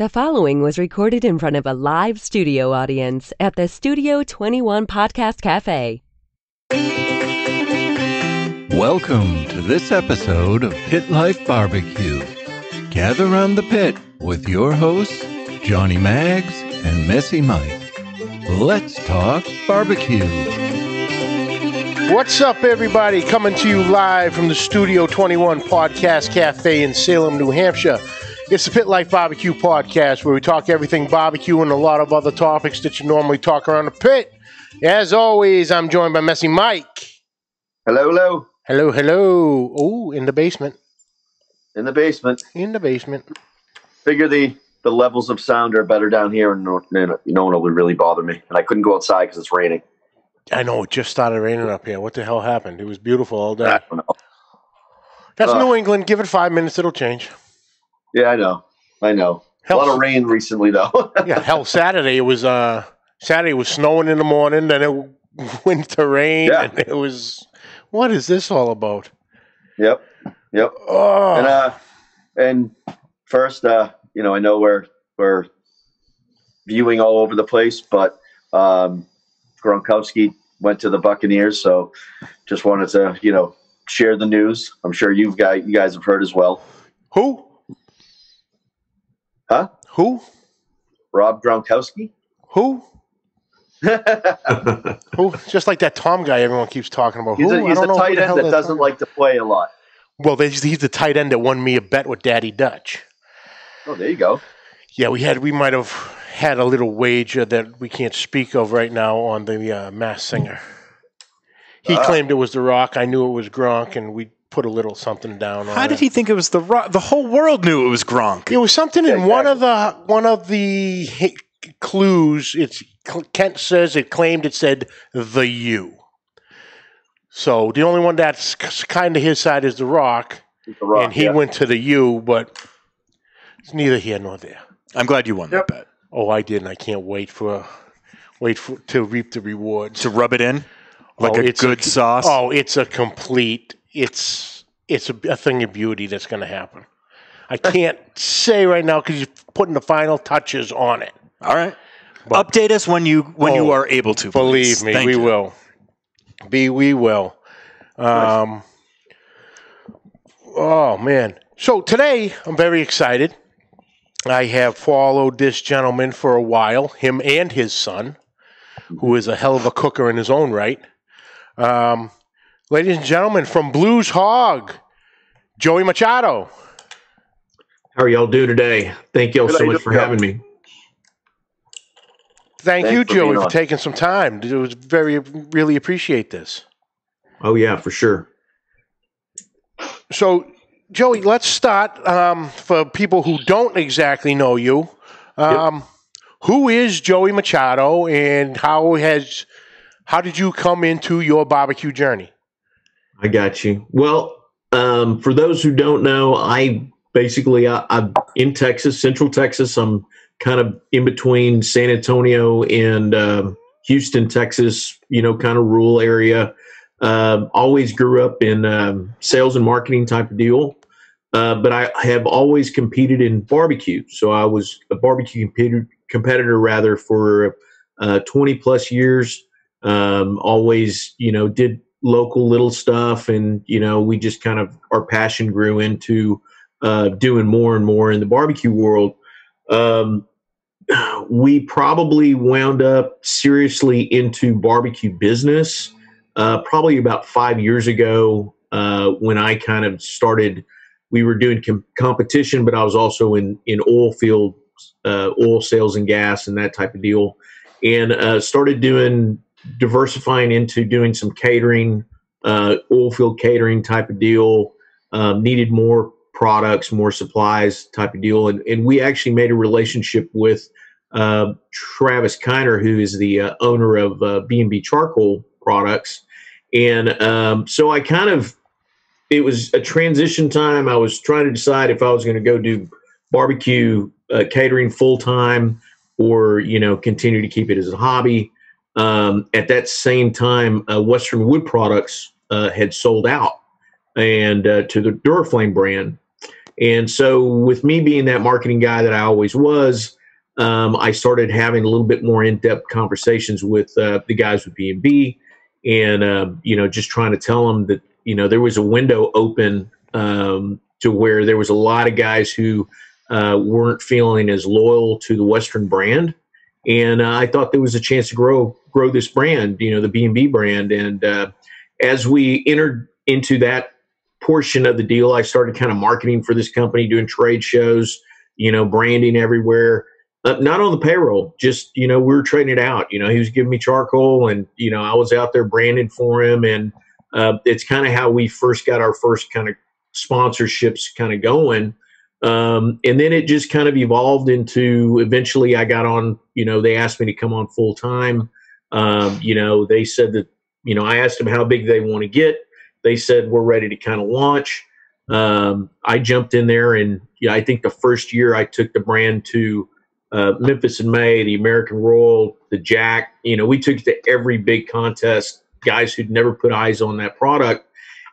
The following was recorded in front of a live studio audience at the Studio 21 Podcast Cafe. Welcome to this episode of Pit Life Barbecue. Gather around the pit with your hosts, Johnnie Mags and Messy Mike. Let's talk barbecue. What's up, everybody? Coming to you live from the Studio 21 Podcast Cafe in Salem, New Hampshire. It's the Pit Life Barbecue Podcast where we talk everything barbecue and a lot of other topics that you normally talk around the pit. As always, I'm joined by Messy Mike. Hello, hello. Hello, hello. Oh, in the basement. In the basement. In the basement. Figure the the levels of sound are better down here, and no, no no one will really bother me. And I couldn't go outside because it's raining. I know it just started raining up here. What the hell happened? It was beautiful all day. I don't know. That's Uh. New England. Give it five minutes, it'll change. Yeah, I know. I know. Hell, a lot of rain recently, though. yeah, hell, Saturday it was uh Saturday was snowing in the morning, then it went to rain, Yeah. and it was. What is this all about? yep. Yep. Oh, And uh, and first, uh, you know, I know we're we're viewing all over the place, but um, Gronkowski went to the Buccaneers, so just wanted to, you know, share the news. I'm sure you've got you guys have heard as well. who? Huh? Who? Rob Gronkowski. Who? Who? Just like that Tom guy everyone keeps talking about. He's who? a, I he's don't a tight end that doesn't like to play a lot. Well, they, he's the tight end that won me a bet with Daddy Dutch. Oh, there you go. Yeah, we had we might have had a little wager that we can't speak of right now on the uh, Masked Singer. He Ah. claimed it was The Rock. I knew it was Gronk, and we put a little something down on How it. did he think it was the Ro- the whole world knew it was Gronk? It was something in Yeah, one of the one of the clues. It's Kent says it claimed it said the U. So the only one that's kind of his side is the Rock, the Rock, and he yeah. went to the U, but it's neither here nor there. I'm glad you won Yep. that bet. Oh, I did, and I can't wait for wait for to reap the rewards. To rub it in like Oh, a it's good sauce. Oh, it's a complete. It's it's a, a thing of beauty that's going to happen. I can't say right now because you're putting the final touches on it. All right. But- Update us when you when you Oh, are able to. Believe please. me, Thank we you. will. Be we will. Um, oh man! So today I'm very excited. I have followed this gentleman for a while, him and his son, who is a hell of a cooker in his own right. Um, ladies and gentlemen, from Blues Hog, Joey Machado. How are y'all doing today? Thank y'all Good, so much for doing? having me. Thank Thanks you, for Joey, for on. taking some time. It was very, really appreciate this. Oh yeah, for sure. So, Joey, let's start um, for people who don't exactly know you. Um, Who is Joey Machado, and how has how did you come into your barbecue journey? I got you. Well, um, for those who don't know, I basically I, I'm in Texas, Central Texas. I'm kind of in between San Antonio and um, Houston, Texas. You know, kind of rural area. Um, always grew up in um, sales and marketing type of deal. Uh, but I have always competed in barbecue. So I was a barbecue competitor, competitor rather for uh, 20 plus years. Always, you know, did local little stuff, and you know, we just kind of our passion grew into uh, doing more and more in the barbecue world. Um, we probably wound up seriously into barbecue business uh, probably about five years ago uh, when I kind of started. We were doing com- competition, but I was also in in oil field, uh, oil sales and gas and that type of deal, and uh, started doing diversifying into doing some catering, uh, oil field catering type of deal. Um, needed more products, more supplies type of deal, and and we actually made a relationship with uh, Travis Kiner, who is the uh, owner of uh, B&B Charcoal Products. And um, so I kind of, it was a transition time. I was trying to decide if I was going to go do barbecue uh, catering full time or, you know, continue to keep it as a hobby. Um, at that same time, uh, Western Wood Products uh, had sold out and uh, to the Duraflame brand. And so, with me being that marketing guy that I always was, um, I started having a little bit more in-depth conversations with uh, the guys with B and B, and uh, you know, just trying to tell them that you know there was a window open um, to where there was a lot of guys who uh, weren't feeling as loyal to the Western brand, and uh, I thought there was a chance to grow grow this brand, you know, the B and B brand. And uh, as we entered into that portion of the deal, I started kind of marketing for this company, doing trade shows, you know, branding everywhere. Uh, not on the payroll, just you know, we were trading it out. You know, he was giving me charcoal, and you know, I was out there branding for him, and uh, it's kind of how we first got our first kind of sponsorships kind of going. Um, and then it just kind of evolved into eventually I got on, you know, they asked me to come on full time. Um, you know, they said that, you know, I asked them how big they want to get. They said, we're ready to kind of launch. Um, I jumped in there and yeah, I think the first year I took the brand to uh, Memphis in May, the American Royal, the Jack, you know, we took it to every big contest, guys who'd never put eyes on that product.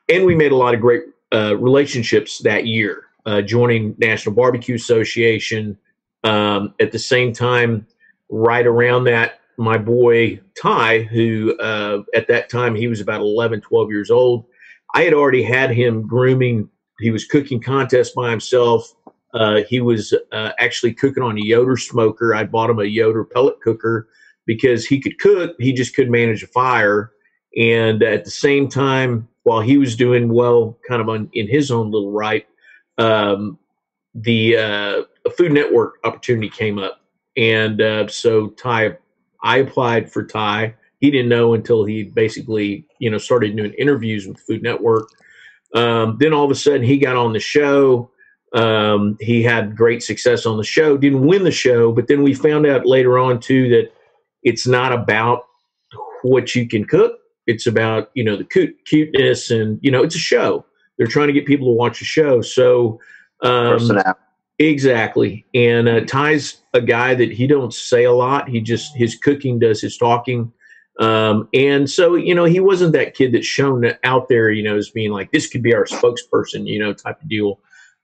And we made a lot of great uh, relationships that year uh, joining National Barbecue Association. Um, at the same time, right around that, my boy Ty, who uh, at that time he was about 11, 12 years old, I had already had him grooming. He was cooking contests by himself. Uh, he was uh, actually cooking on a Yoder smoker. I bought him a Yoder pellet cooker because he could cook, he just couldn't manage a fire. And at the same time, while he was doing well, kind of on, in his own little right, um, the uh, Food Network opportunity came up, and uh, so Ty, I applied for Ty. He didn't know until he basically, you know, started doing interviews with Food Network. Um, then all of a sudden, he got on the show. Um, he had great success on the show. Didn't win the show, but then we found out later on too that it's not about what you can cook. It's about you know the cute, cuteness and you know it's a show they're trying to get people to watch the show. So, um, exactly. And uh, Ty's a guy that he don't say a lot. He just his cooking does his talking. Um, and so, you know, he wasn't that kid that's shown out there, you know, as being like this could be our spokesperson, you know, type of deal.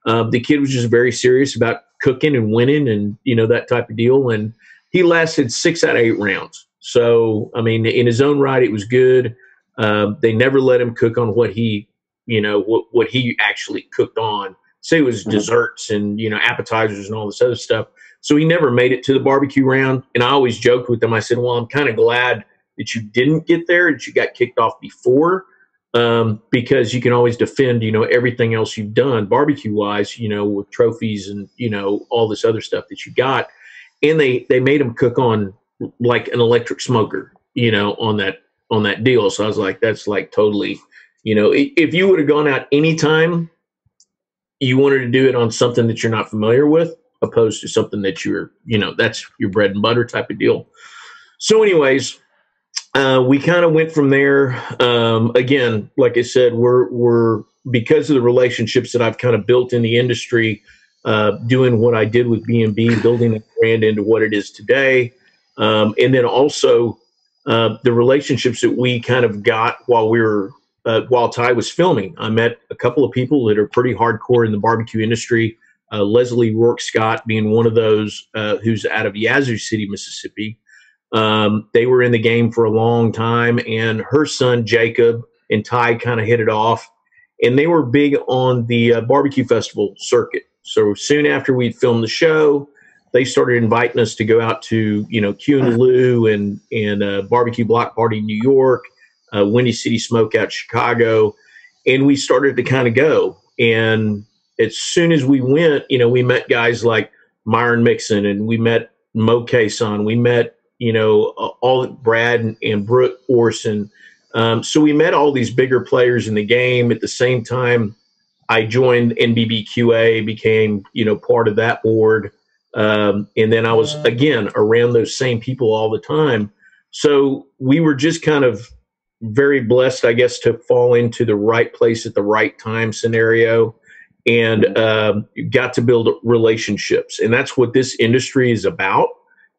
Um, the kid was just very serious about cooking and winning, and you know that type of deal. And he lasted six out of eight rounds. So, I mean, in his own right, it was good. Um, they never let him cook on what he you know what what he actually cooked on. Say it was mm-hmm. desserts and you know appetizers and all this other stuff. So he never made it to the barbecue round. And I always joked with him. I said, "Well, I'm kind of glad that you didn't get there, that you got kicked off before, um, because you can always defend, you know, everything else you've done barbecue wise, you know, with trophies and you know all this other stuff that you got." And they they made him cook on like an electric smoker, you know, on that on that deal. So I was like, that's like totally you know, if you would have gone out anytime you wanted to do it on something that you're not familiar with, opposed to something that you're, you know, that's your bread and butter type of deal. So, anyways, uh, we kind of went from there. Um, again, like I said, we're we're because of the relationships that I've kind of built in the industry, uh, doing what I did with B and B, building the brand into what it is today, um, and then also uh, the relationships that we kind of got while we were uh, while Ty was filming. I met a couple of people that are pretty hardcore in the barbecue industry. Uh, Leslie Roark Scott being one of those uh, who's out of Yazoo City, Mississippi. Um, they were in the game for a long time, and her son Jacob and Ty kind of hit it off, and they were big on the uh, barbecue festival circuit. So soon after we filmed the show, they started inviting us to go out to you know Q in the Lou and and uh, barbecue block party in New York uh, Windy City Smokeout Chicago, and we started to kind of go. And as soon as we went, you know, we met guys like Myron Mixon, and we met Moe Cason, we met you know all Brad and, and Brooke Orrison. Um, so we met all these bigger players in the game at the same time. I joined NBBQA, became you know part of that board, um, and then I was again around those same people all the time. So we were just kind of very blessed, I guess, to fall into the right place at the right time scenario and um, got to build relationships. And that's what this industry is about,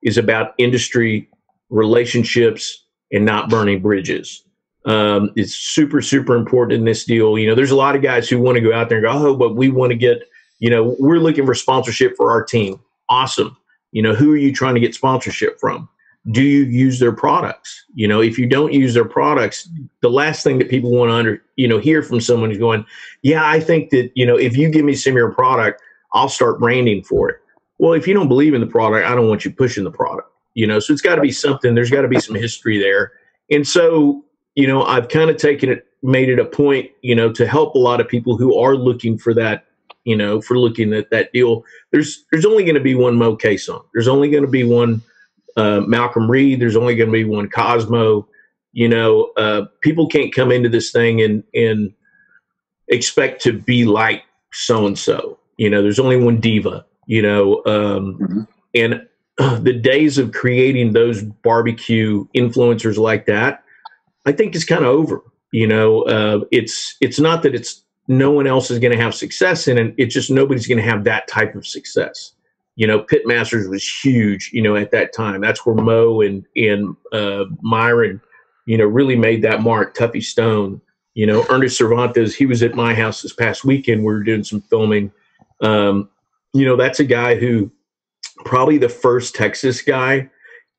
is about industry relationships and not burning bridges. Um, it's super, super important in this deal. You know, there's a lot of guys who want to go out there and go, oh, but we want to get, You know, we're looking for sponsorship for our team. Awesome. You know, who are you trying to get sponsorship from? Do you use their products? You know, if you don't use their products, the last thing that people want to under, you know, hear from someone who's going, yeah, I think that, you know, if you give me some of your product, I'll start branding for it. Well, if you don't believe in the product, I don't want you pushing the product. You know, so it's got to be something. There's got to be some history there. And so, you know, I've kind of taken it, made it a point, you know, to help a lot of people who are looking for that, you know, for looking at that deal. There's there's only going to be one Moe Cason. There's only going to be one uh, Malcolm Reed. There's only going to be one Cosmo. You know, uh, people can't come into this thing and and expect to be like so and so. You know, there's only one diva. You know, um, Mm-hmm. and uh, the days of creating those barbecue influencers like that, I think is kind of over. You know, uh, it's it's not that it's no one else is going to have success in it. It's just nobody's going to have that type of success. You know, Pitmasters was huge. You know, at that time, that's where Moe and and uh, Myron, you know, really made that mark. Tuffy Stone, you know, Ernest Servantes. He was at my house this past weekend. We were doing some filming. Um, you know, that's a guy who probably the first Texas guy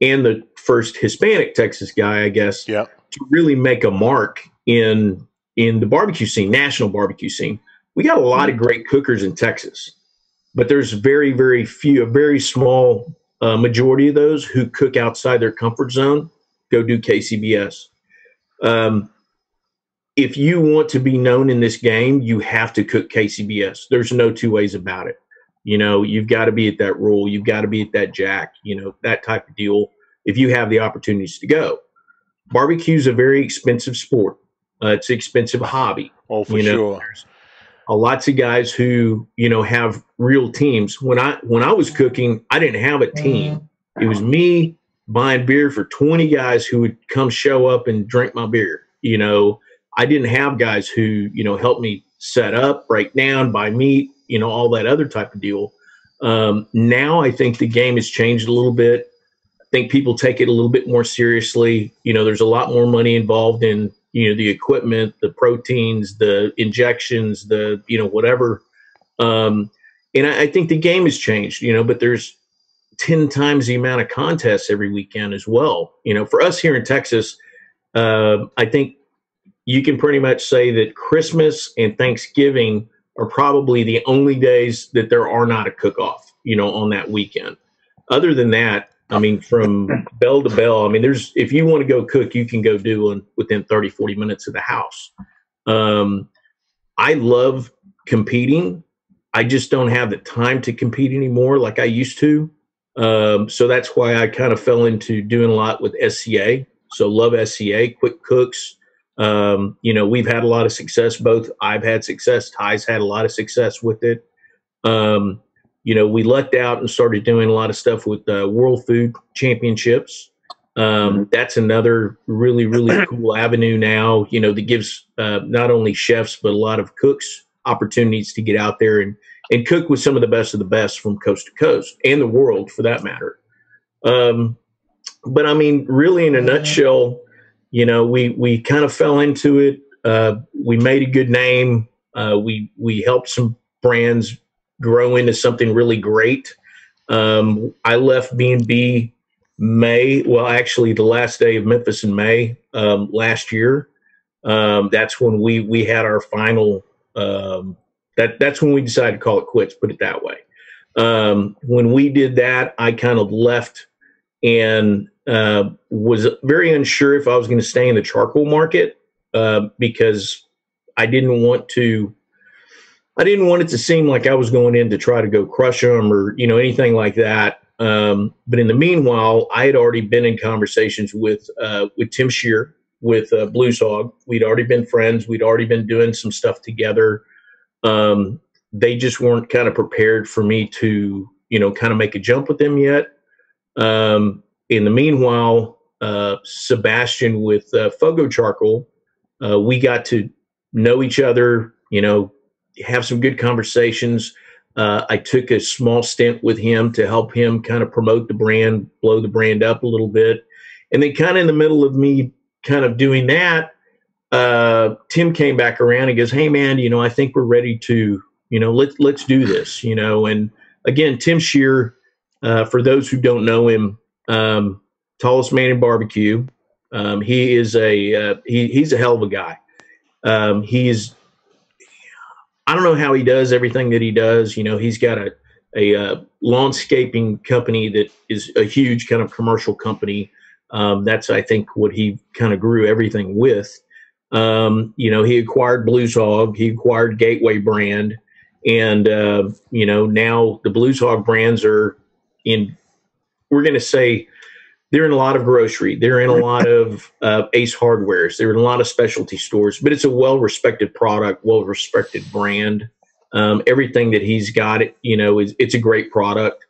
and the first Hispanic Texas guy, I guess, Yeah. to really make a mark in in the barbecue scene, national barbecue scene. We got a lot of great cookers in Texas, but there's very, very few, a very small uh, majority of those who cook outside their comfort zone. Go do KCBS. Um, if you want to be known in this game, you have to cook KCBS. There's no two ways about it. You know, you've got to be at that Royal. You've got to be at that jack, you know, that type of deal if you have the opportunities to go. Barbecue is a very expensive sport. Uh, it's an expensive hobby. Oh, for you know, sure. there's a lots of guys who, you know, have real teams. When I when I was cooking, I didn't have a team. It was me buying beer for 20 guys who would come show up and drink my beer. You know, I didn't have guys who, you know, helped me set up, break down, buy meat, you know, all that other type of deal. Um, now I think the game has changed a little bit. I think people take it a little bit more seriously. You know, there's a lot more money involved in, you know, the equipment, the proteins, the injections, the, you know, whatever. Um, and I, I think the game has changed, you know, but there's 10 times the amount of contests every weekend as well. You know, for us here in Texas, uh, I think you can pretty much say that Christmas and Thanksgiving are probably the only days that there are not a cook off, you know, on that weekend. Other than that, I mean, from bell to bell, I mean, there's, if you want to go cook, you can go do one within 30, 40 minutes of the house. Um, I love competing. I just don't have the time to compete anymore like I used to. Um, so that's why I kind of fell into doing a lot with SCA. So love SCA, quick cooks. Um, you know, we've had a lot of success. Both I've had success. Ty's had a lot of success with it. Um, you know, we lucked out and started doing a lot of stuff with uh, World Food Championships. Um, that's another really, really cool avenue now. You know, that gives uh, not only chefs but a lot of cooks opportunities to get out there and and cook with some of the best of the best from coast to coast and the world for that matter. Um, but I mean, really, in a nutshell, you know, we we kind of fell into it. Uh, we made a good name. Uh, we we helped some brands grow into something really great. Um, I left B and B May. Well, actually, the last day of Memphis in May um, last year. Um, that's when we we had our final. Um, that that's when we decided to call it quits. Put it that way. Um, when we did that, I kind of left and uh, was very unsure if I was going to stay in the charcoal market uh, because I didn't want to. I didn't want it to seem like I was going in to try to go crush them or you know anything like that. Um, but in the meanwhile, I had already been in conversations with uh, with Tim Scheer with uh, Blues Hog. We'd already been friends. We'd already been doing some stuff together. Um, they just weren't kind of prepared for me to you know kind of make a jump with them yet. Um, in the meanwhile, uh, Sebastian with uh, Fogo Charcoal, uh, we got to know each other, you know, have some good conversations. Uh, I took a small stint with him to help him kind of promote the brand, blow the brand up a little bit. And then, kind of in the middle of me kind of doing that, uh, Tim came back around and goes, Hey, man, you know, I think we're ready to You know, let's let's do this. You know, and again, Tim Scheer, uh, for those who don't know him, um, tallest man in barbecue. Um, he is a uh, he, he's a hell of a guy. Um, he's I don't know how he does everything that he does. You know, he's got a a uh, landscaping company that is a huge kind of commercial company. Um, that's I think what he kind of grew everything with. Um, you know, he acquired Blues Hog, he acquired Gateway brand, and uh, you know now the Blues Hog brands are in. We're going to say they're in a lot of grocery. They're in a lot of uh, Ace Hardwares. They're in a lot of specialty stores, but it's a well-respected product, well-respected brand. Um, everything that he's got, it you know, is it's a great product.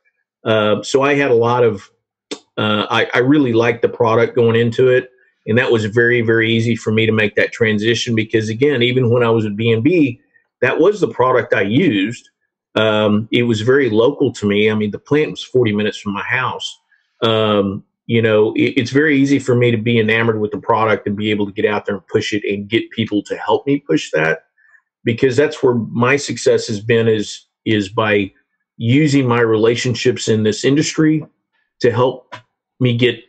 Uh, so I had a lot of, uh, I, I really liked the product going into it, and that was very very easy for me to make that transition because again, even when I was at B and B, that was the product I used. Um, it was very local to me. I mean, the plant was 40 minutes from my house. Um, you know, it, it's very easy for me to be enamored with the product and be able to get out there and push it and get people to help me push that because that's where my success has been is is by using my relationships in this industry to help me get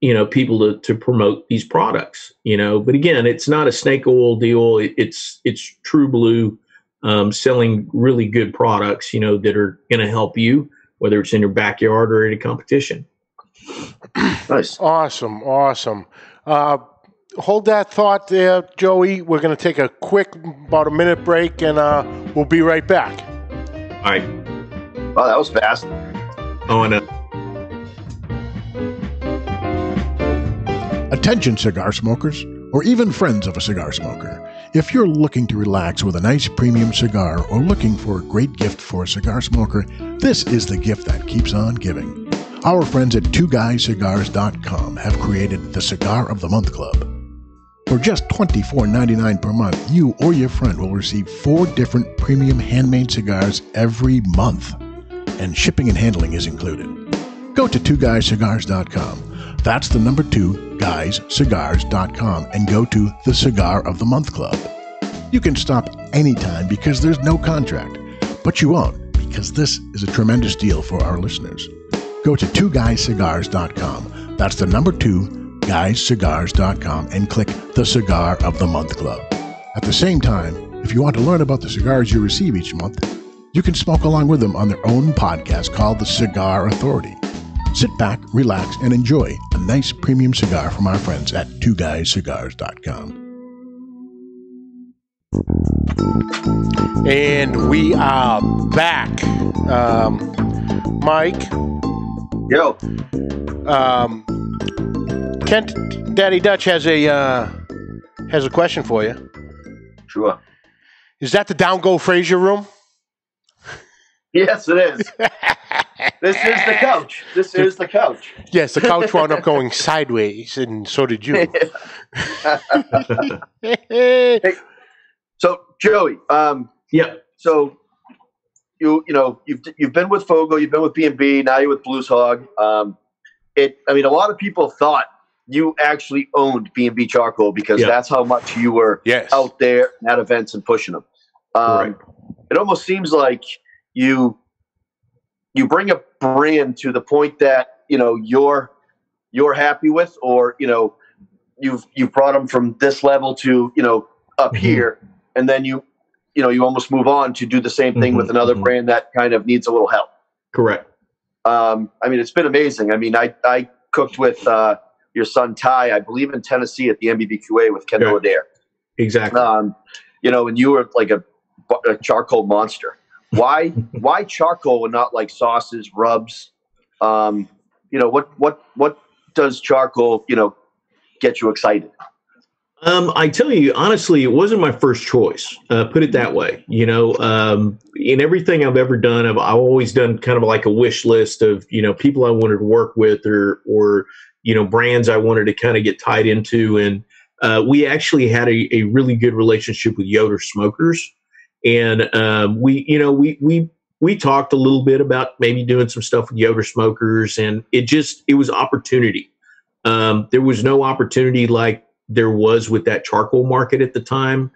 you know people to, to promote these products you know. But again it's not a snake oil deal. It, it's it's true blue um, selling really good products you know that are going to help you whether it's in your backyard or at a competition Nice. Awesome, awesome. Uh, hold that thought there, Joey. We're going to take a quick, about a minute break, and uh, we'll be right back. all right Wow, that was fast. oh and uh, Attention, cigar smokers, or even friends of a cigar smoker. If you're looking to relax with a nice premium cigar or looking for a great gift for a cigar smoker, this is the gift that keeps on giving. Our friends at Two twoguyscigars.com have created the Cigar of the Month Club. For just $24.99 per month, you or your friend will receive four different premium handmade cigars every month, and shipping and handling is included. Go to Two twoguyscigars.com. That's the number two, guyscigars.com, and go to the Cigar of the Month Club. You can stop anytime because there's no contract, but you won't because this is a tremendous deal for our listeners. Go to two twoguyscigars.com. That's the number two, guyscigars.com, and click the Cigar of the Month Club. At the same time, if you want to learn about the cigars you receive each month, you can smoke along with them on their own podcast called The Cigar Authority. Sit back, relax, and enjoy a nice premium cigar from our friends at two twoguyscigars.com. And we are back. Um, Mike, Yo, um, Kent, Daddy Dutch has a uh, has a question for you. sure. Is that the down go Frazier room? Yes, it is. this is the couch. This is the couch. Yes, the couch wound up going sideways, and so did you. So, Joey, um, yeah so you you know you've you've been with Fogo, you've been with B and B, now you're with Blues Hog. Um, it, I mean, a lot of people thought you actually owned B and B Charcoal because that's how much you were yes. out there at events and pushing them. Um, It almost seems like you you bring a brand to the point that you know you're you're happy with, or you know you've you've brought them from this level to you know up Mhm. here, and then you you know you almost move on to do the same thing with Mhm, another mhm. brand that kind of needs a little help. correct Um, I mean, it's been amazing. I mean, I I cooked with uh, your son Ty, I believe in Tennessee at the NBBQA with Kendall Yeah. Adair exactly um, you know, and you were like a, a charcoal monster. Why, why charcoal and not like sauces, rubs? Um, you know, what, what, what does charcoal, you know, get you excited? Um, I tell you honestly, it wasn't my first choice. Uh, put it that way. You know, um, in everything I've ever done, I've, I've always done kind of like a wish list of you know people I wanted to work with or or you know brands I wanted to kind of get tied into, and uh, we actually had a, a really good relationship with Yoder Smokers, and um, we you know we we we talked a little bit about maybe doing some stuff with Yoder Smokers, and it just it was opportunity. Um, there was no opportunity like there was with that charcoal market at the time.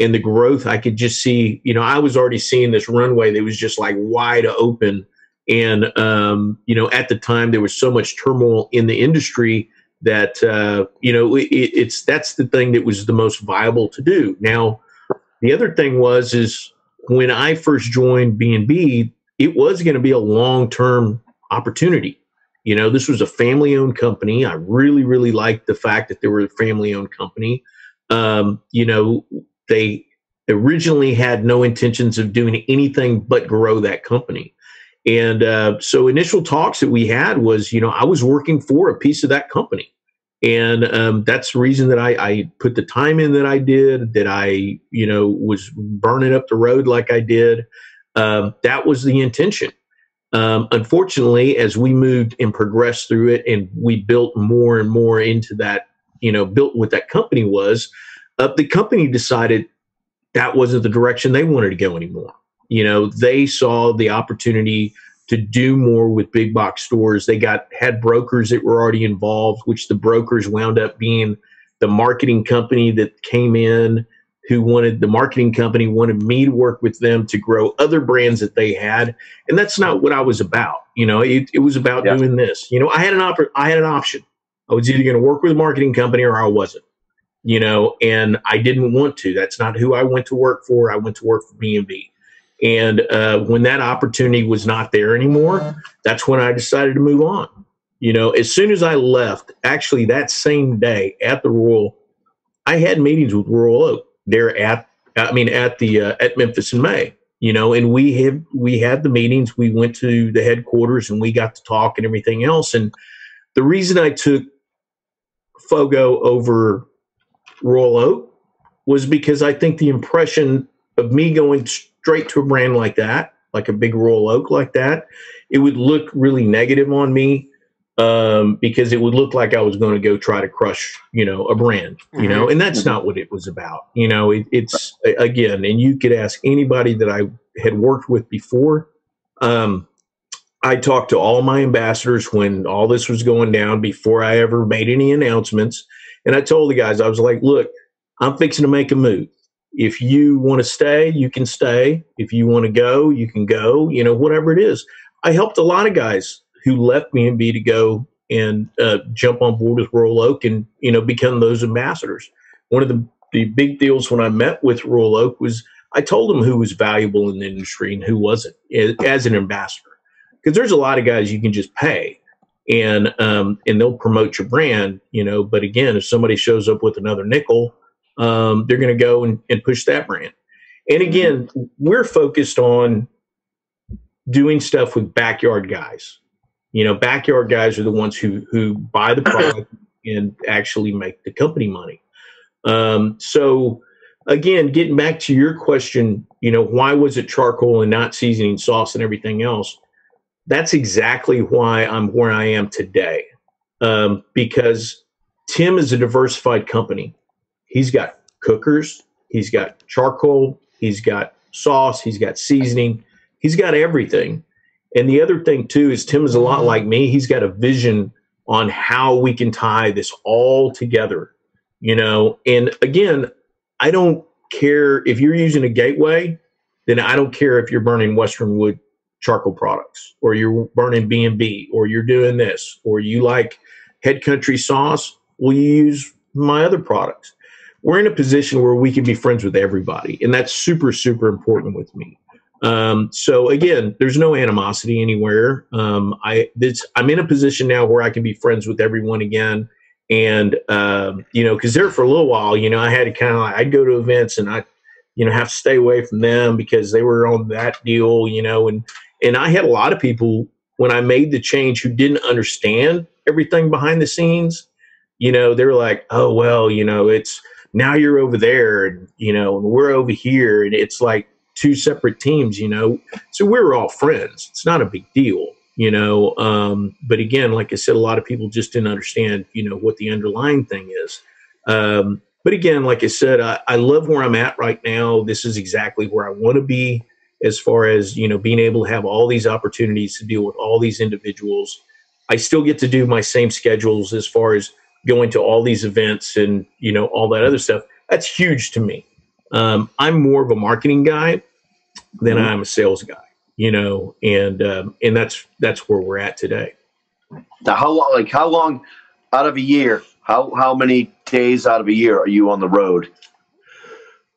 and the growth, I could just see, you know, I was already seeing this runway that was just like wide open. And, um, you know, at the time there was so much turmoil in the industry that, uh, you know, it, it's, that's the thing that was the most viable to do. Now, the other thing was, is when I first joined B&B, it was going to be a long-term opportunity. You know, this was a family-owned company. I really, really liked the fact that they were a family-owned company. Um, you know, they originally had no intentions of doing anything but grow that company. And uh, so initial talks that we had was, you know, I was working for a piece of that company. And um, that's the reason that I, I, put the time in that I did, that I, you know, was burning up the road like I did. Um, that was the intention. Um, unfortunately, as we moved and progressed through it and we built more and more into that, you know, built what that company was, uh, the company decided that wasn't the direction they wanted to go anymore. You know, they saw the opportunity to do more with big box stores. They got had brokers that were already involved, which the brokers wound up being the marketing company that came in who wanted the marketing company wanted me to work with them to grow other brands that they had and that's not what i was about you know it, it was about yeah. doing this you know i had an op- i had an option i was either going to work with a marketing company or i wasn't you know, and I didn't want to. That's not who I went to work for. I went to work for B&B. And uh, when that opportunity was not there anymore, that's when I decided to move on. You know, as soon as I left, actually that same day at the Royal, I had meetings with Royal Oak there at, I mean, at the uh, at Memphis in May. You know, and we have we had the meetings. We went to the headquarters and we got to talk and everything else. And the reason I took Fogo over Royal Oak was because I think the impression of me going straight to a brand like that, like a big Royal Oak like that, it would look really negative on me um, because it would look like I was going to go try to crush, you know, a brand, you mm-hmm. know, and that's mm-hmm. not what it was about. You know, it, it's again, and you could ask anybody that I had worked with before. Um, I talked to all my ambassadors when all this was going down before I ever made any announcements. And I told the guys, I was like, look, I'm fixing to make a move. If you want to stay, you can stay. If you want to go, you can go, you know, whatever it is. I helped a lot of guys who left me and B to go and uh, jump on board with Royal Oak and, you know, become those ambassadors. One of the, the big deals when I met with Royal Oak was I told them who was valuable in the industry and who wasn't as an ambassador. Because there's a lot of guys you can just pay and um, and they'll promote your brand, you know. But again, if somebody shows up with another nickel, um, they're going to go and, and push that brand. And again, we're focused on doing stuff with backyard guys. You know, backyard guys are the ones who who buy the product and actually make the company money. Um, so again, getting back to your question, you know, why was it charcoal and not seasoning sauce and everything else? that's exactly why I'm where I am today. Um, because Tim is a diversified company. He's got cookers, he's got charcoal, he's got sauce, he's got seasoning, he's got everything. And the other thing too is Tim is a lot mm-hmm. like me. He's got a vision on how we can tie this all together, you know. And again, I don't care if you're using a gateway, then I don't care if you're burning Western wood charcoal products or you're burning b&b or you're doing this or you like head country sauce will you use my other products we're in a position where we can be friends with everybody and that's super super important with me um, so again there's no animosity anywhere um, I, i'm in a position now where i can be friends with everyone again and um, you know because there for a little while you know i had to kind of like, i'd go to events and i you know have to stay away from them because they were on that deal you know and and I had a lot of people when I made the change who didn't understand everything behind the scenes. You know, they were like, oh, well, you know, it's now you're over there and, you know, and we're over here. And it's like two separate teams, you know. So we were all friends. It's not a big deal, you know. Um, but again, like I said, a lot of people just didn't understand, you know, what the underlying thing is. Um, but again, like I said, I, I love where I'm at right now. This is exactly where I want to be as far as you know being able to have all these opportunities to deal with all these individuals i still get to do my same schedules as far as going to all these events and you know all that other stuff that's huge to me um, I'm more of a marketing guy than Mhm. I'm a sales guy. You know, and um, and that's that's where we're at today. Now, how long? Like how long out of a year? How how many days out of a year are you on the road?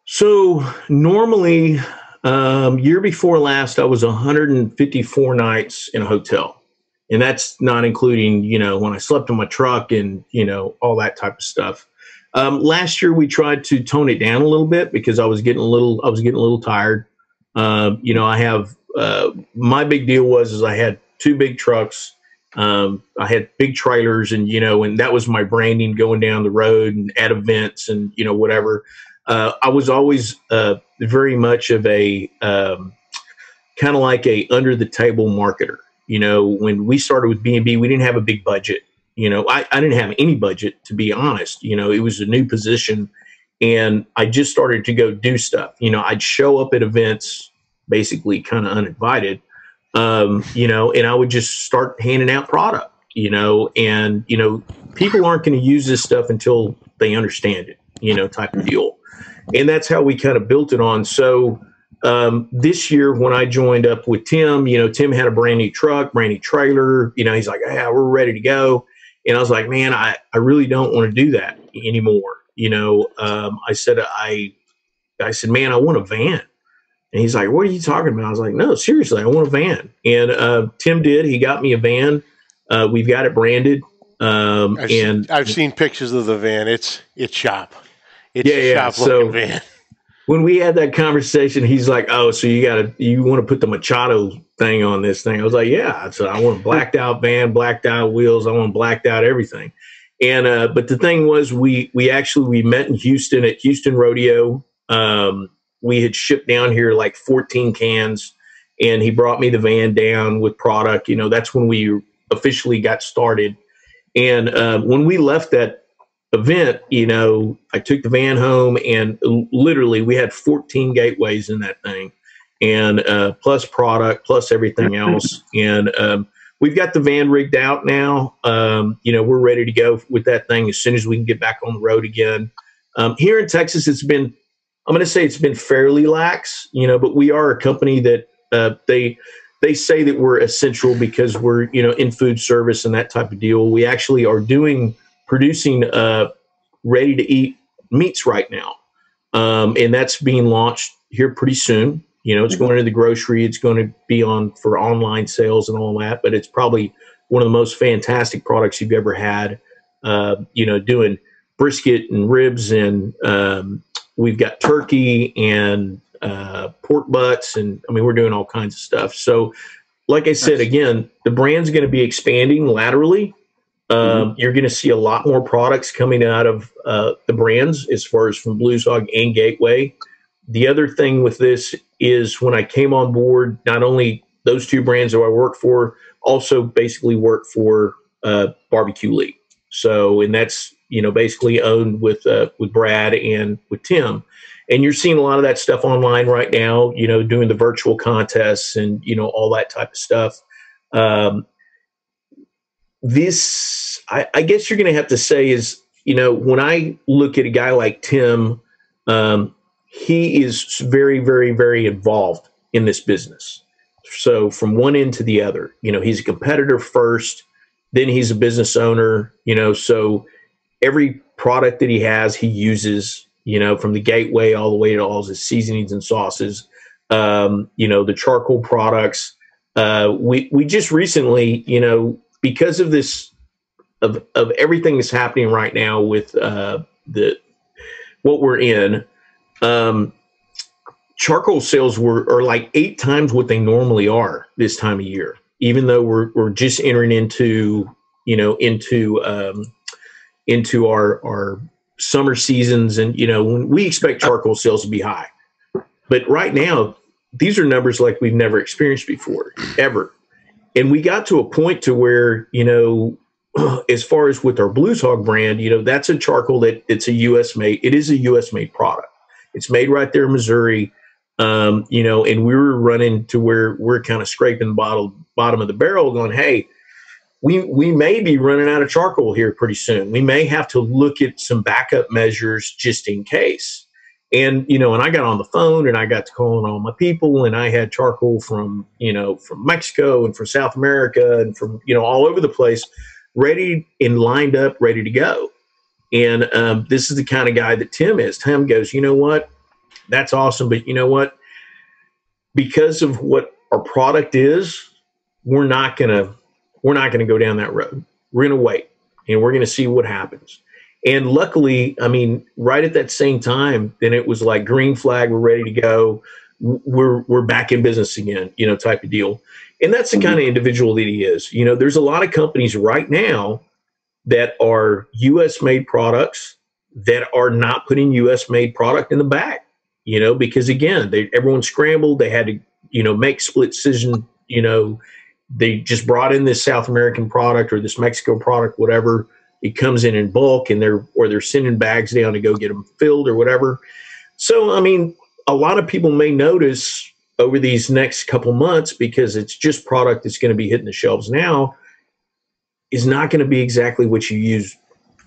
So normally, um, year before last, I was 154 nights in a hotel, and that's not including you know when I slept in my truck and you know all that type of stuff. Um, last year we tried to tone it down a little bit because I was getting a little I was getting a little tired. Um, you know, I have uh, my big deal was is I had two big trucks. Um, I had big trailers, and you know, and that was my branding going down the road and at events and you know whatever uh, I was always uh, very much of a um, kind of like a under the table marketer. You know, when we started with B and B, we didn't have a big budget. You know, I, I didn't have any budget to be honest. You know, it was a new position, and I just started to go do stuff. You know, I'd show up at events basically kind of uninvited. Um, you know, and I would just start handing out product. You know, and you know, people aren't going to use this stuff until they understand it. You know, type of deal and that's how we kind of built it on. So um, this year, when I joined up with Tim, you know, Tim had a brand new truck, brand new trailer. You know, he's like, "Yeah, we're ready to go," and I was like, "Man, I I really don't want to do that anymore." You know, um, I said, "I I said, man, I want a van." And he's like, "What are you talking about?" I was like, "No, seriously, I want a van." And uh, Tim did. He got me a van. Uh, we've got it branded. Um, I've, and seen, I've seen pictures of the van. It's it's shop. It's Yeah, a yeah, looking so- van. When we had that conversation, he's like, "Oh, so you got to you want to put the Machado thing on this thing?" I was like, "Yeah." Said, "I want a blacked out van, blacked out wheels. I want blacked out everything." And uh, but the thing was, we we actually we met in Houston at Houston Rodeo. Um, we had shipped down here like 14 cans, and he brought me the van down with product. You know, that's when we officially got started. And um, when we left that event, you know, I took the van home and literally we had 14 gateways in that thing and uh, plus product, plus everything else. And um, we've got the van rigged out now. Um, you know, we're ready to go with that thing as soon as we can get back on the road again. Um, here in Texas, it's been, I'm going to say it's been fairly lax, you know, but we are a company that uh, they, they say that we're essential because we're, you know, in food service and that type of deal. We actually are doing producing uh, ready to eat meats right now. Um, and that's being launched here pretty soon. You know, it's going to the grocery, it's going to be on for online sales and all that, but it's probably one of the most fantastic products you've ever had. Uh, you know, doing brisket and ribs, and um, we've got turkey and uh, pork butts, and I mean, we're doing all kinds of stuff. So, like I said, again, the brand's going to be expanding laterally. Um, You're going to see a lot more products coming out of uh, the brands as far as from Blues Hog and Gateway. The other thing with this is when I came on board, not only those two brands that I work for, also basically work for uh, Barbecue League. So, and that's you know basically owned with uh, with Brad and with Tim. And you're seeing a lot of that stuff online right now. You know, doing the virtual contests and you know all that type of stuff. Um, this I, I guess you're going to have to say is you know when i look at a guy like tim um, he is very very very involved in this business. So from one end to the other you know he's a competitor first then he's a business owner you know so every product that he has he uses you know from the gateway all the way to all his seasonings and sauces um, you know the charcoal products. Uh, we we just recently you know because of this of of everything that's happening right now with uh, the what we're in, um, charcoal sales were are like eight times what they normally are this time of year. Even though we're we're just entering into you know into um, into our our summer seasons, and you know when we expect charcoal sales to be high, but right now these are numbers like we've never experienced before ever and we got to a point to where you know as far as with our blues hog brand you know that's a charcoal that it's a us made it is a us made product. It's made right there in missouri um, you know and we were running to where we're kind of scraping the bottom bottom of the barrel going hey we we may be running out of charcoal here pretty soon. We may have to look at some backup measures just in case And you know, and I got on the phone and I got to calling all my people, and I had charcoal from you know from Mexico and from South America and from you know all over the place, ready and lined up, ready to go. And um, this is the kind of guy that Tim is. Tim goes, you know what? That's awesome, but you know what? Because of what our product is, we're not gonna we're not gonna go down that road. We're gonna wait and we're gonna see what happens. And luckily, I mean, right at that same time, then it was like green flag, we're ready to go. We're we're back in business again, you know, type of deal. And that's the mm-hmm. kind of individual that he is. You know, there's a lot of companies right now that are US made products that are not putting US made product in the bag, you know, because again, they everyone scrambled, they had to, you know, make split decision, you know, they just brought in this South American product or this Mexico product, whatever. It comes in in bulk, and they're or they're sending bags down to go get them filled or whatever. So, I mean, a lot of people may notice over these next couple months because it's just product that's going to be hitting the shelves now is not going to be exactly what you used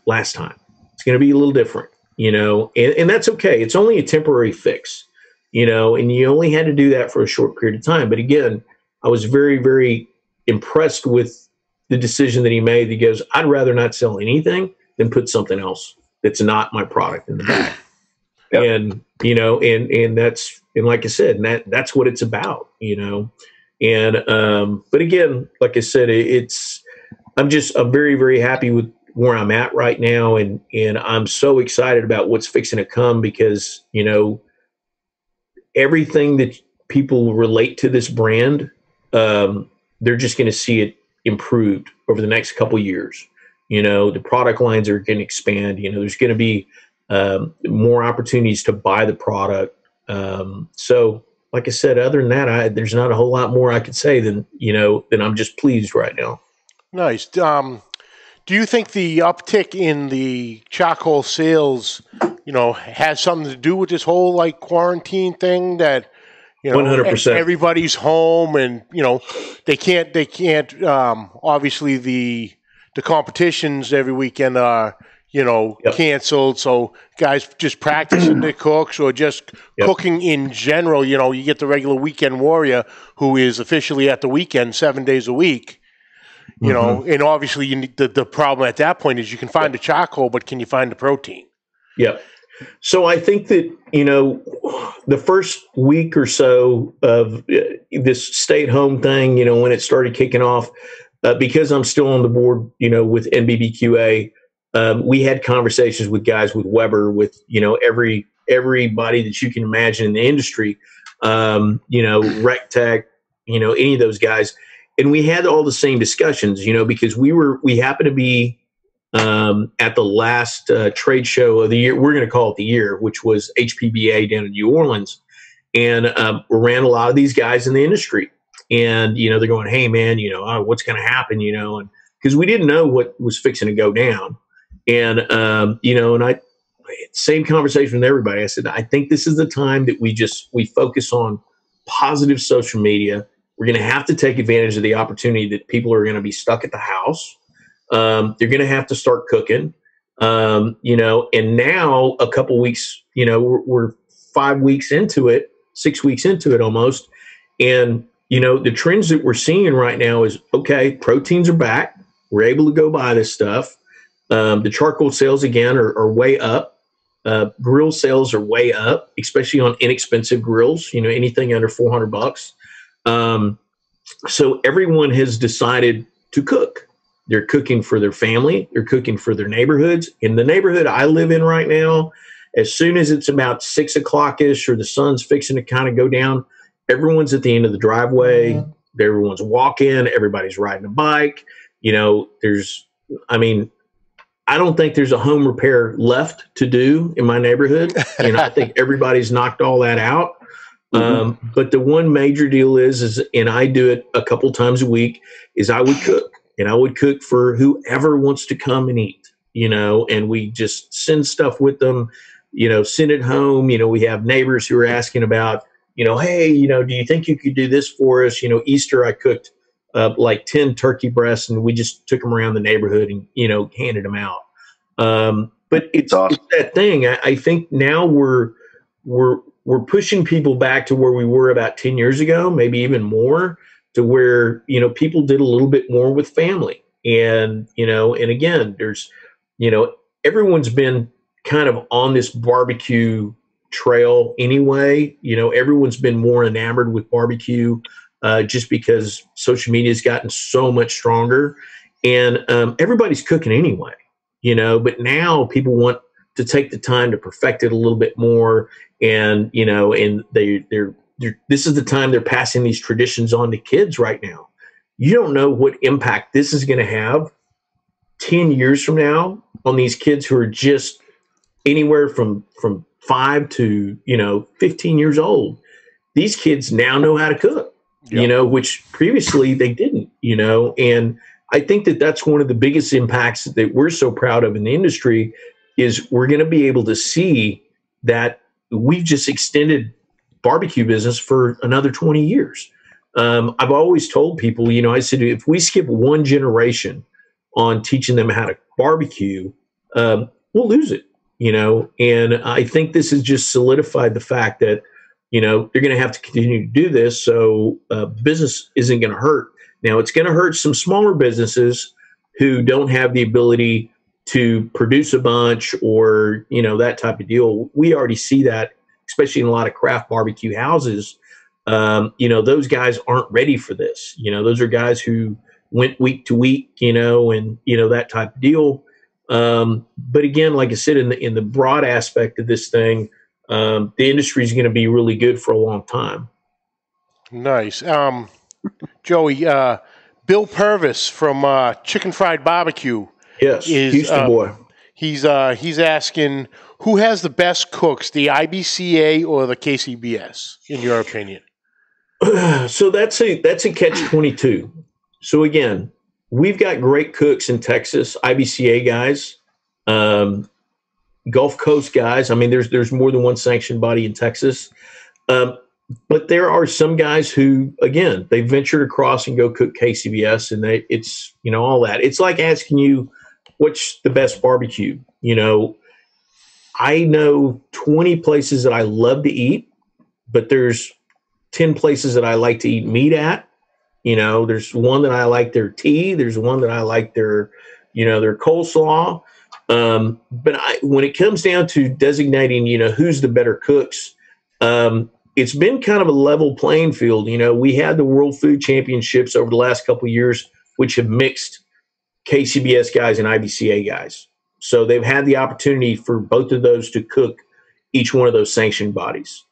last time. It's going to be a little different, you know, and, and that's okay. It's only a temporary fix, you know, and you only had to do that for a short period of time. But again, I was very, very impressed with the decision that he made. He goes, I'd rather not sell anything than put something else that's not my product in the bag. Yep. And, you know, and, and that's, and like I said, and that, that's what it's about, you know? And, um, but again, like I said, it, it's, I'm just, I'm very, very happy with where I'm at right now. And, and I'm so excited about what's fixing to come because, you know, everything that people relate to this brand, um, they're just going to see it improved over the next couple years. You know, the product lines are going to expand. You know, there's going to be um, more opportunities to buy the product. Um, so, like I said, other than that, I, there's not a whole lot more I could say than you know than I'm just pleased right now. Nice. Um, do you think the uptick in the charcoal sales, you know, has something to do with this whole like quarantine thing that you know 100%. everybody's home and you know they can't they can't um, obviously the the competitions every weekend are you know Yep. canceled so guys just practicing their cooks or just Yep. cooking in general you know you get the regular weekend warrior who is officially at the weekend seven days a week you know Mm-hmm. and obviously you need the, the problem at that point is you can find the charcoal but can you find the protein Yep. So I think that you know the first week or so of uh, this stay-at-home thing, you know, when it started kicking off, uh, because I'm still on the board, you know, with NBBQA, um, we had conversations with guys with Weber, with you know every everybody that you can imagine in the industry, um, you know, RecTech, you know, any of those guys, and we had all the same discussions, you know, because we were we happened to be um, at the last uh, trade show of the year. We're going to call it the year, which was HPBA down in New Orleans, and um, ran a lot of these guys in the industry. And you know, they're going, "Hey, man, you know, oh, what's going to happen?" You know, and because we didn't know what was fixing to go down, and um, you know, and I same conversation with everybody. I said, I think this is the time that we just we focus on positive social media. We're going to have to take advantage of the opportunity that people are going to be stuck at the house um, they're going to have to start cooking. Um, you know and now a couple weeks you know we're, we're five weeks into it six weeks into it almost. And you know the trends that we're seeing right now is okay proteins are back. We're able to go buy this stuff. Um, the charcoal sales again are, are way up. Uh, grill sales are way up especially on inexpensive grills you know anything under 400 bucks. Um, so everyone has decided to cook they're cooking for their family. They're cooking for their neighborhoods. In the neighborhood I live in right now, as soon as it's about six o'clock ish or the sun's fixing to kind of go down, everyone's at the end of the driveway. Everyone's walking. Everybody's riding a bike. You know, there's, I mean, I don't think there's a home repair left to do in my neighborhood. You know, I think everybody's knocked all that out. Um, but the one major deal is, is, and I do it a couple times a week, is I would cook and I would cook for whoever wants to come and eat, you know, and we just send stuff with them, you know, send it home. You know, we have neighbors who are asking about, you know, hey, you know, do you think you could do this for us? You know, Easter I cooked uh, like 10 turkey breasts and we just took them around the neighborhood and, you know, handed them out. Um, but it's, Awesome. it's that thing. I, I think now we're, we're we're pushing people back to where we were about 10 years ago, maybe even more, to where, you know, people did a little bit more with family. And, you know, and again, there's, you know, everyone's been kind of on this barbecue trail anyway. You know, everyone's been more enamored with barbecue uh, just because social media has gotten so much stronger, and um, everybody's cooking anyway. You know, but now people want to take the time to perfect it a little bit more, and you know, and they they're, they're this is the time they're passing these traditions on to kids right now. You don't know what impact this is going to have 10 years from now on these kids who are just anywhere from from five to you know 15 years old these kids now know how to cook you know which previously they didn't you know and i think that that's one of the biggest impacts that we're so proud of in the industry is we're going to be able to see that we've just extended barbecue business for another 20 years. Um, i've always told people you know i said if we skip one generation on teaching them how to barbecue um, we'll lose it you know? And i think this has just solidified the fact that you know they're going to have to continue to do this so uh, business isn't going to hurt. Now it's going to hurt some smaller businesses who don't have the ability to produce a bunch or you know that type of deal. We already see that especially in a lot of craft barbecue houses um, you know those guys aren't ready for this you know those are guys who went week to week you know and you know that type of deal um, but again like i said in the in the broad aspect of this thing um, the industry is going to be really good for a long time Nice. Um, Joey, uh, Bill Purvis from uh, Chicken Fried Barbecue. yes Is, houston uh, boy He's uh, he's asking who has the best cooks, the IBCA or the KCBS, in your opinion? so that's a that's a catch 22 so again we've got great cooks in texas ibca guys um, gulf coast guys. I mean there's there's more than one sanctioned body in texas. Um, but there are some guys who again they ventured across and go cook kcbs and they it's you know all that. It's like asking you what's the best barbecue? You know i know 20 places that i love to eat but there's 10 places that I like to eat meat at. You know, there's one that I like their tea, there's one that I like their, you know, their coleslaw. Um, but I, when it comes down to designating, you know, who's the better cooks, um, it's been kind of a level playing field. You know, we had the World Food Championships over the last couple years, which have mixed KCBS guys and IBCA guys. So they've had the opportunity for both of those to cook each one of those sanctioned bodies.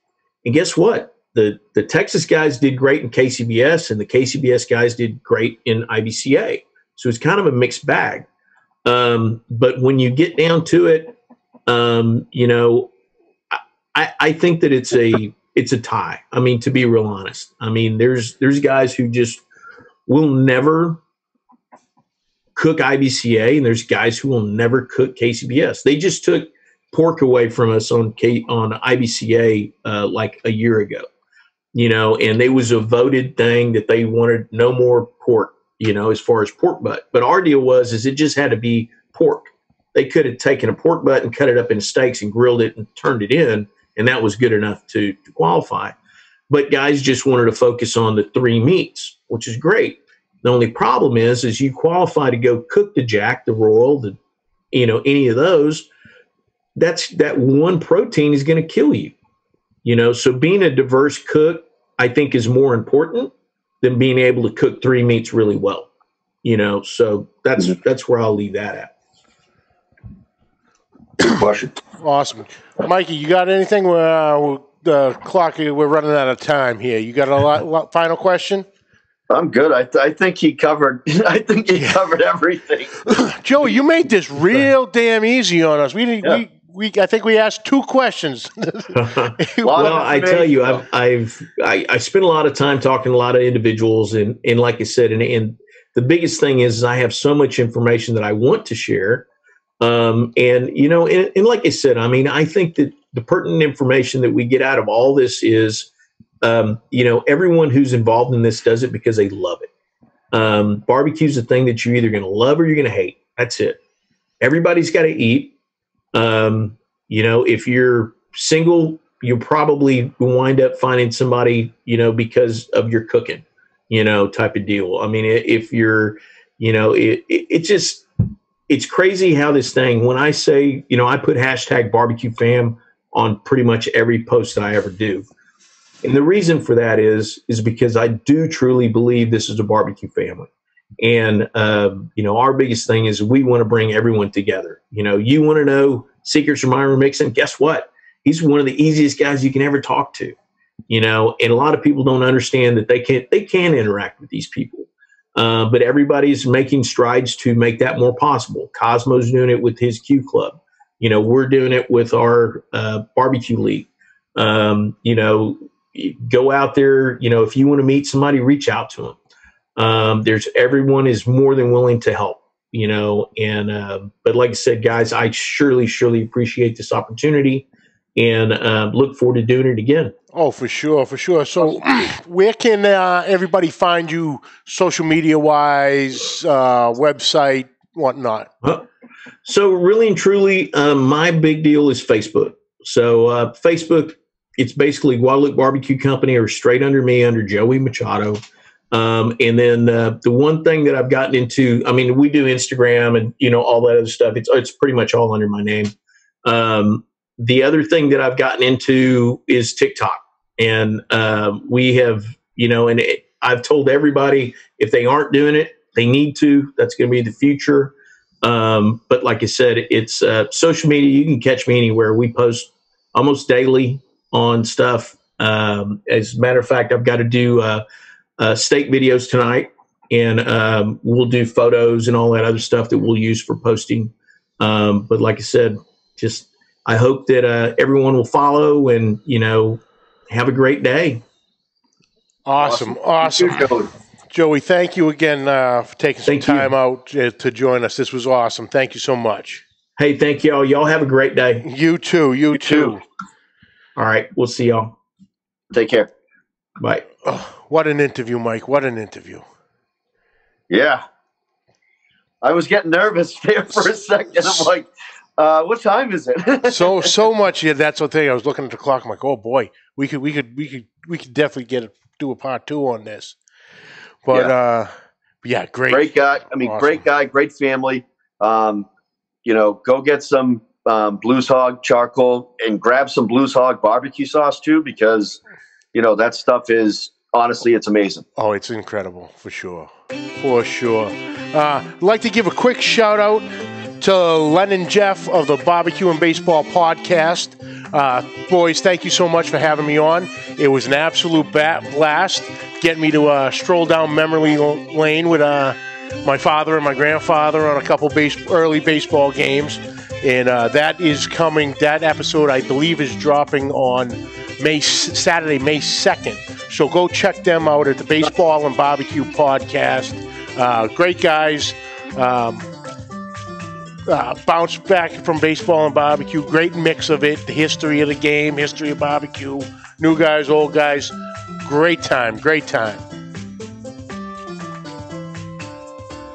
And guess what? The the Texas guys did great in KCBS, and the KCBS guys did great in IBCA. So it's kind of a mixed bag. Um, but when you get down to it, um, you know, I, I think that it's a it's a tie. I mean, to be real honest, I mean, there's there's guys who just will never cook IBCA, and there's guys who will never cook KCBS. They just took pork away from us on K on IBCA uh, like a year ago, you know, and it was a voted thing that they wanted no more pork, you know, as far as pork butt. But our deal was is it just had to be pork. They could have taken a pork butt and cut it up in steaks and grilled it and turned it in, and that was good enough to, to qualify. But guys just wanted to focus on the three meats, which is great. The only problem is, is you qualify to go cook the jack, the royal, the you know any of those. That's that one protein is going to kill you. You know, so being a diverse cook, I think, is more important than being able to cook three meats really well. You know, so that's that's where I'll leave that at. Question. Awesome, Mikey. You got anything? Uh, the clock. We're running out of time here. You got a lot, lot, final question, I'm good. I, th- I think he covered. I think he covered everything. Joey? You made this real damn easy on us. We didn't. Yeah. We, we. I think we asked two questions. Well, I tell you, I've I've I, I spent a lot of time talking to a lot of individuals, and and like I said, and, and the biggest thing is, I have so much information that I want to share, um, and you know, and, and like I said, I mean, I think that the pertinent information that we get out of all this is, um, you know, everyone who's involved in this does it because they love it. Um, barbecue's a thing that you're either going to love or you're going to hate. That's it. Everybody's got to eat. Um, you know, if you're single, you'll probably wind up finding somebody, you know, because of your cooking, you know, type of deal. I mean, if you're, you know, it, it, it just, it's crazy how this thing, when I say, you know, I put hashtag barbecue fam on pretty much every post that I ever do. And the reason for that is, is because I do truly believe this is a barbecue family. And, um, you know, our biggest thing is we want to bring everyone together. You know, you want to know secrets from Myron Mixon. Guess what? He's one of the easiest guys you can ever talk to. You know, and a lot of people don't understand that they can they can interact with these people. Uh, but everybody's making strides to make that more possible. Cosmo's doing it with his Q Club. You know, we're doing it with our uh, barbecue league. Um, you know, go out there. You know, if you want to meet somebody, reach out to them. Um, there's everyone is more than willing to help. You know, and uh, but like I said, guys, I surely, surely appreciate this opportunity, and uh, look forward to doing it again. Oh, for sure, for sure. So, where can uh, everybody find you, social media wise, uh, website, whatnot? So really and truly, um, my big deal is Facebook. So uh, Facebook, it's basically Guadalupe Barbecue Company or straight under me under Joey Machado. Um, and then uh, the one thing that I've gotten into, I mean, we do Instagram and you know all that other stuff. It's it's pretty much all under my name. Um, the other thing that I've gotten into is TikTok, and um, we have you know, and it, I've told everybody if they aren't doing it, they need to. That's going to be the future. Um, but like I said, it's uh, social media. You can catch me anywhere. We post almost daily on stuff. Um, as a matter of fact, I've got to do uh, uh, steak videos tonight, and um, we'll do photos and all that other stuff that we'll use for posting. Um, but like I said, just I hope that uh, everyone will follow and you know have a great day. Awesome, awesome. Good going. Joey, thank you again uh, for taking some Thank you. time out uh, to join us. This was awesome. Thank you so much. Hey, thank y'all. Y'all have a great day. You too. You, too. too. All right, we'll see y'all. Take care. Bye. Oh, what an interview, Mike. What an interview. Yeah. I was getting nervous there for a second. I'm like, uh, what time is it? So so much. Yeah, that's the thing. I was looking at the clock. I'm like, oh boy, we could we could we could we could definitely get a, do a part two on this. But Yeah. uh, yeah, great. great guy. I mean, Awesome. great guy, great family. Um, you know, go get some um, Blues Hog charcoal and grab some Blues Hog barbecue sauce too, because you know that stuff is honestly, it's amazing. Oh, it's incredible for sure, for sure. Uh, I'd like to give a quick shout out to Len and Jeff of the Barbecue and Baseball podcast. Uh, boys, thank you so much for having me on. It was an absolute bat blast getting me to uh, stroll down memory lane with uh, my father and my grandfather on a couple base- early baseball games. And uh, that is coming. That episode, I believe, is dropping on May Saturday, May second. So go check them out at the Baseball and Barbecue Podcast. Uh, great guys. Um, uh, bounce back from baseball and barbecue. Great mix of it. The history of the game, history of barbecue. New guys, old guys. Great time. Great time.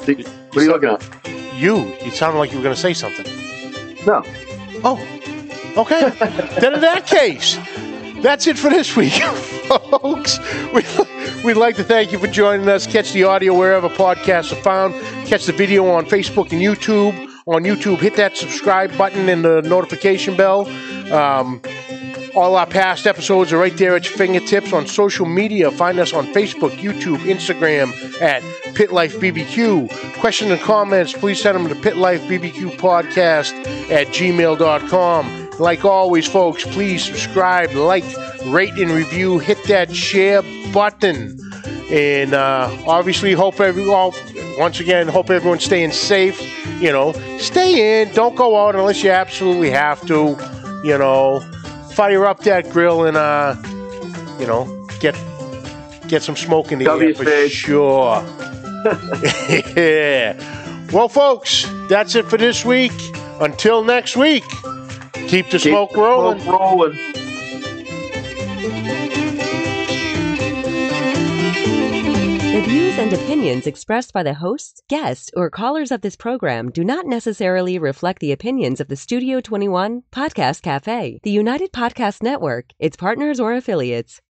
What are you looking at? You. You sounded like you were going to say something. No. Oh, okay. then in that case, that's it for this week, folks. We, we'd like to thank you for joining us. Catch the audio wherever podcasts are found. Catch the video on Facebook and YouTube. On YouTube, hit that subscribe button and the notification bell. Um, all our past episodes are right there at your fingertips on social media. Find us on Facebook, YouTube, Instagram at Pit Life BBQ. Questions and comments, please send them to Pit Life BBQ Podcast at gmail.com. Like always, folks, please subscribe, like, rate, and review. Hit that share button. And uh, obviously, hope everyone, once again, hope everyone's staying safe. You know, stay in. Don't go out unless you absolutely have to. You know, fire up that grill and uh, you know, get get some smoke in the air for sure. yeah. Well, folks, that's it for this week. Until next week, keep the Keep smoke the rolling. smoke rolling. The views and opinions expressed by the hosts, guests, or callers of this program do not necessarily reflect the opinions of the Studio 21 Podcast Cafe, the United Podcast Network, its partners, or affiliates.